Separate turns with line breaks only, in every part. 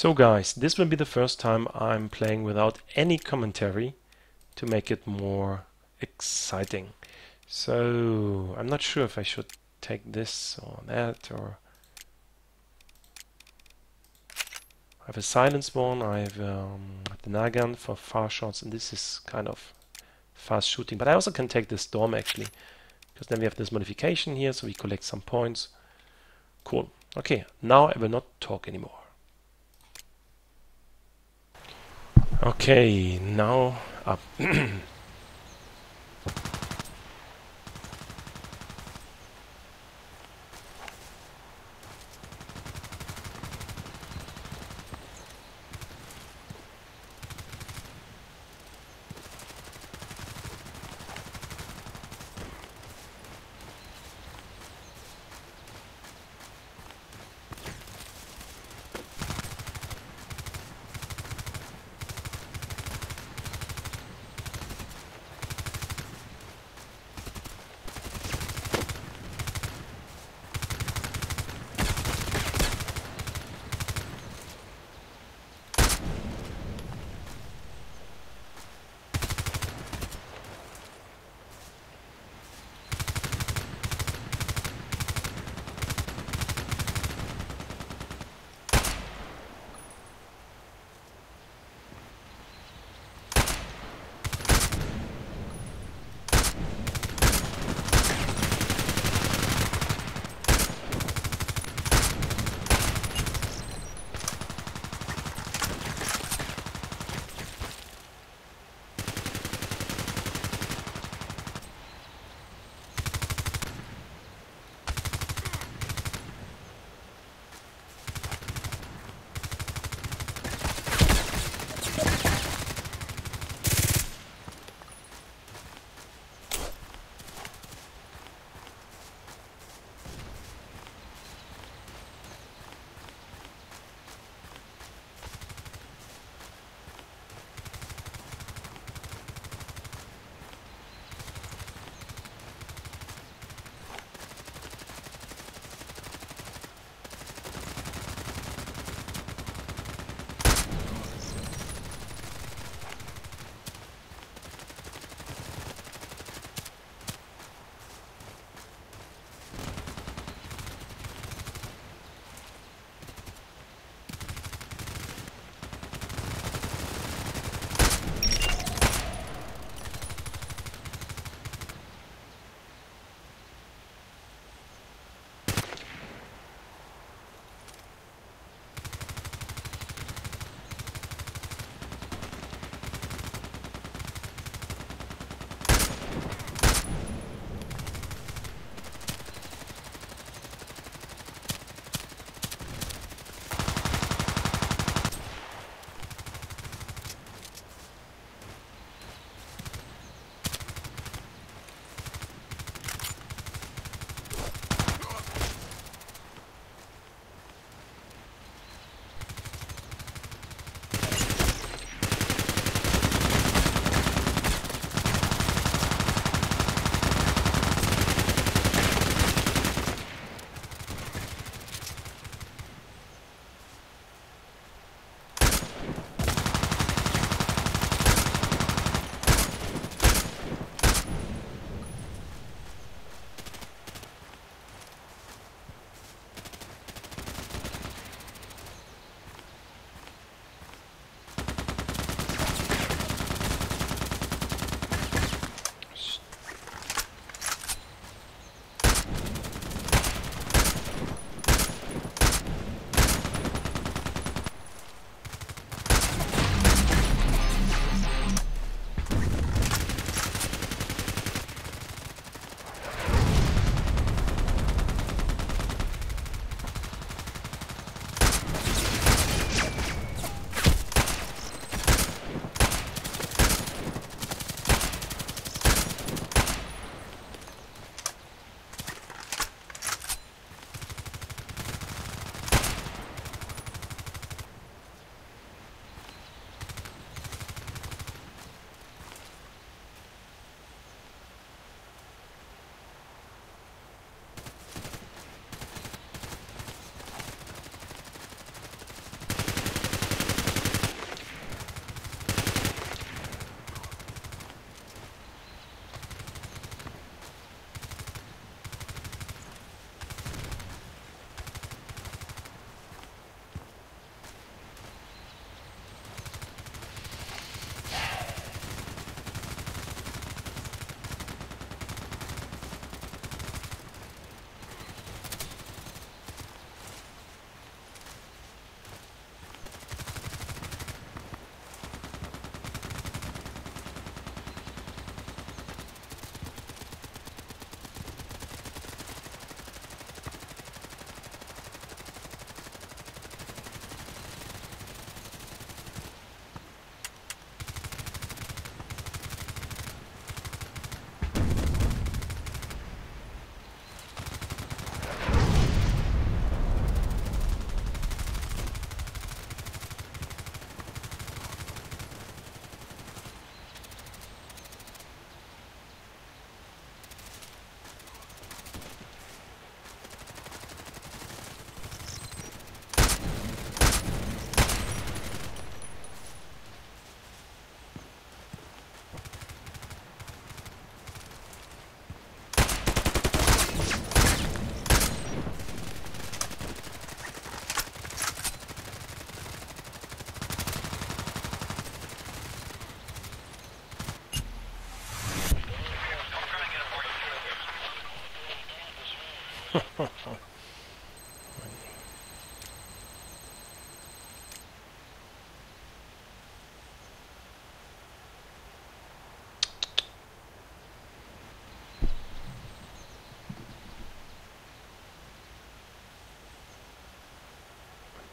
So guys, this will be the first time I'm playing without any commentary to make it more exciting. So I'm not sure if I should take this or that or I have a silence one, I have um, the Nagant for far shots and this is kind of fast shooting but I also can take the Storm actually because then we have this modification here so we collect some points. Cool. Okay, now I will not talk anymore. Okay, now up.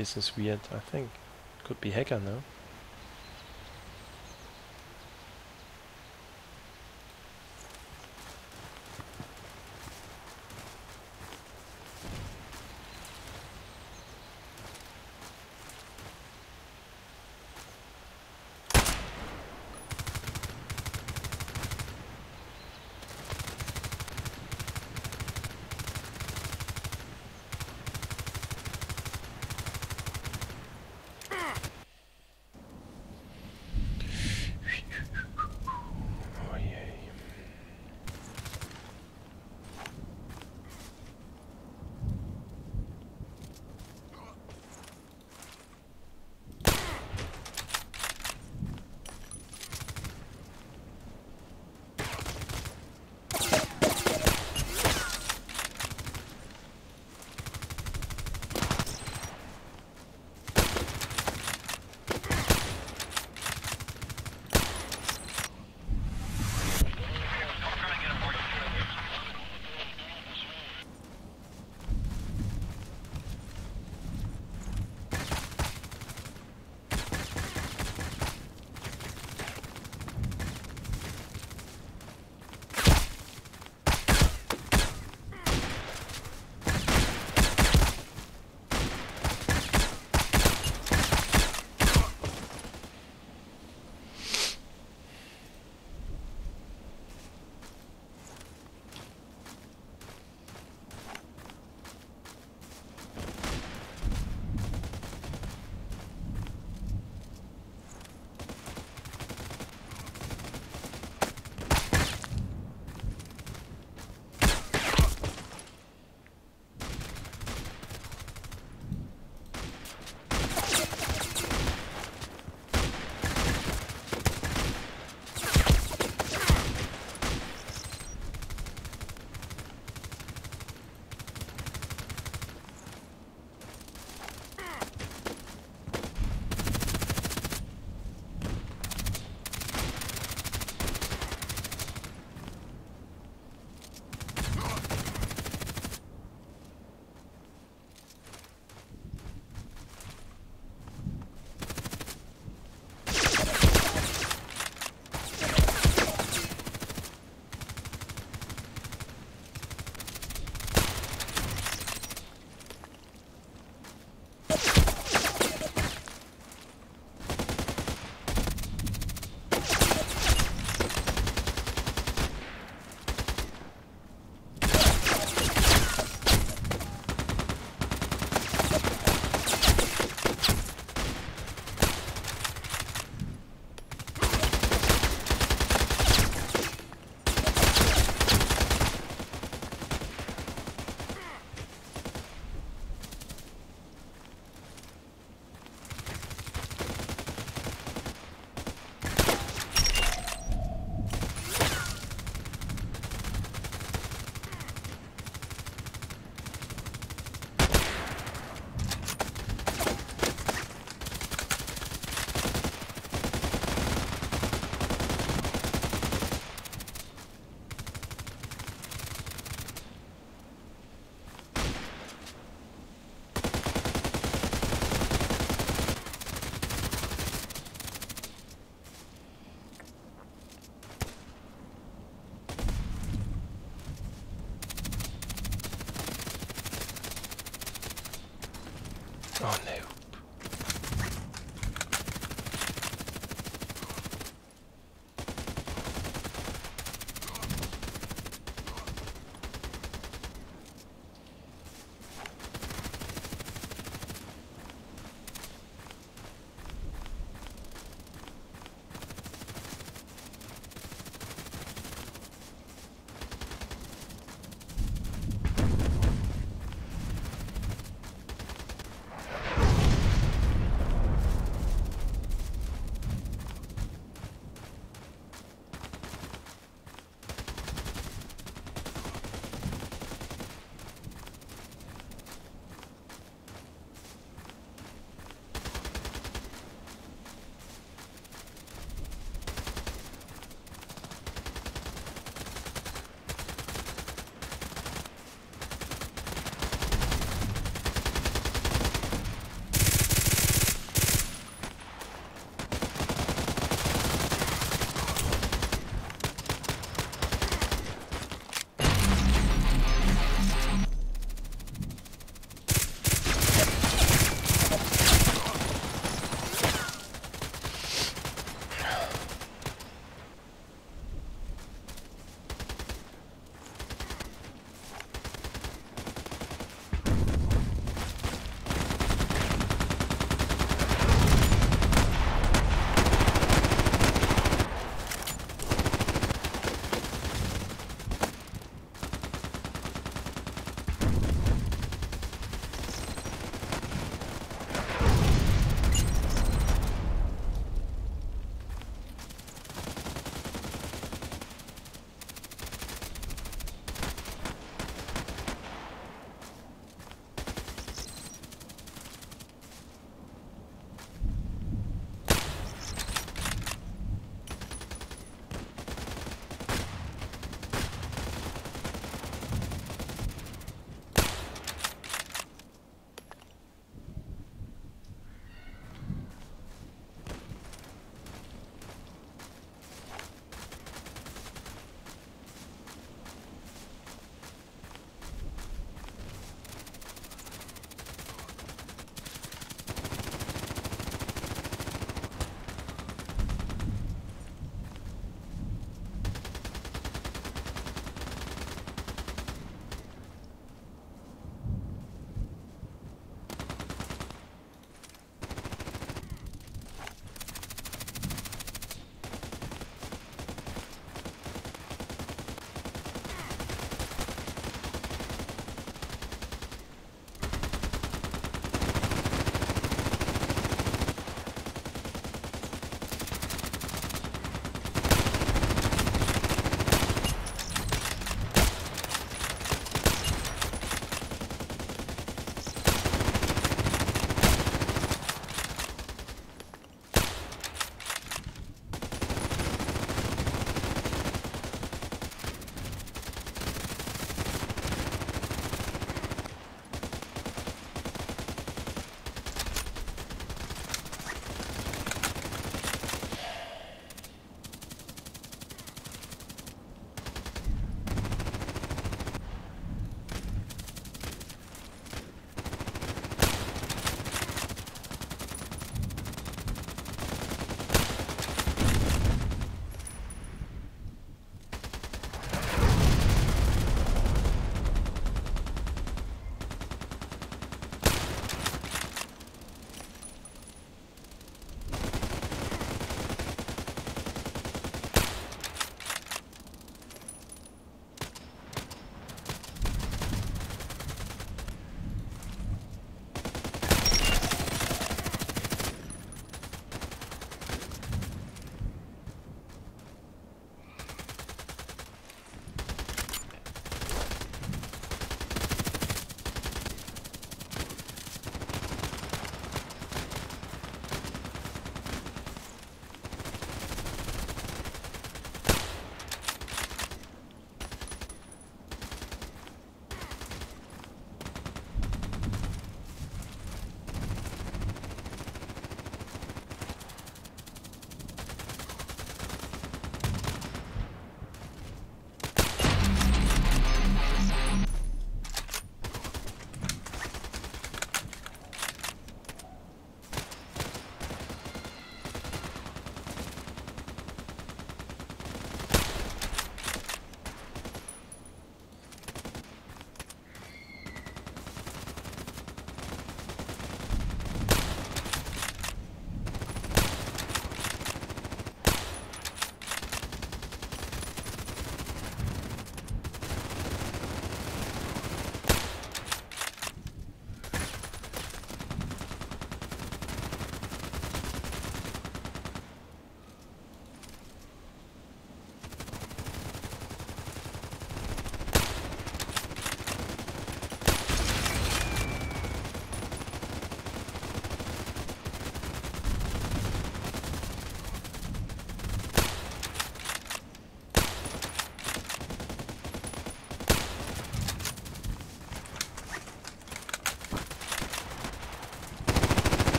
this is weird, I think. Could be hacker, no?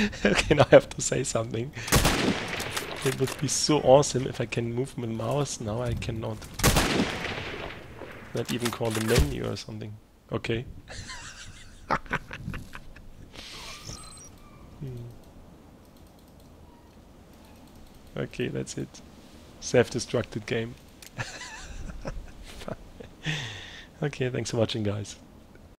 okay, now I have to say something. It would be so awesome if I can move my mouse. Now I cannot. Not even call the menu or something. Okay. hmm. Okay, that's it. Self-destructed game. okay, thanks for watching guys.